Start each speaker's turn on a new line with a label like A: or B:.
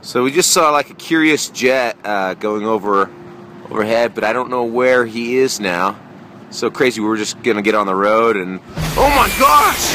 A: So we just saw like a curious jet uh, going over overhead, but I don't know where he is now. So crazy, we were just gonna get on the road and oh my gosh!